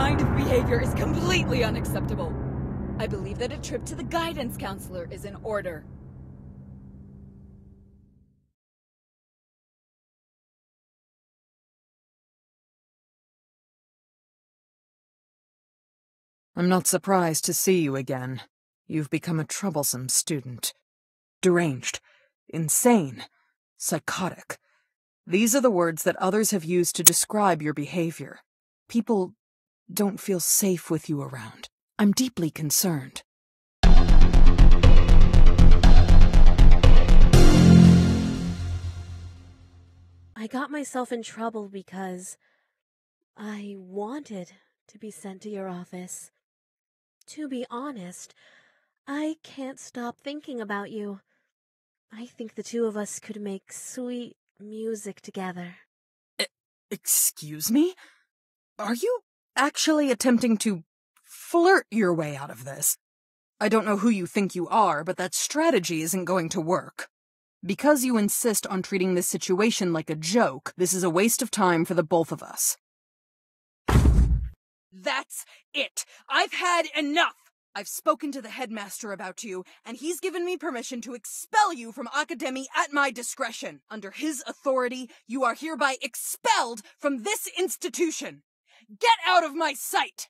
Kind of behavior is completely unacceptable. I believe that a trip to the guidance counselor is in order. I'm not surprised to see you again. You've become a troublesome student. Deranged. Insane. Psychotic. These are the words that others have used to describe your behavior. People don't feel safe with you around. I'm deeply concerned. I got myself in trouble because I wanted to be sent to your office. To be honest, I can't stop thinking about you. I think the two of us could make sweet music together. E excuse me? Are you actually attempting to flirt your way out of this? I don't know who you think you are, but that strategy isn't going to work. Because you insist on treating this situation like a joke, this is a waste of time for the both of us. That's it! I've had enough! I've spoken to the headmaster about you, and he's given me permission to expel you from Akademi at my discretion. Under his authority, you are hereby expelled from this institution. Get out of my sight!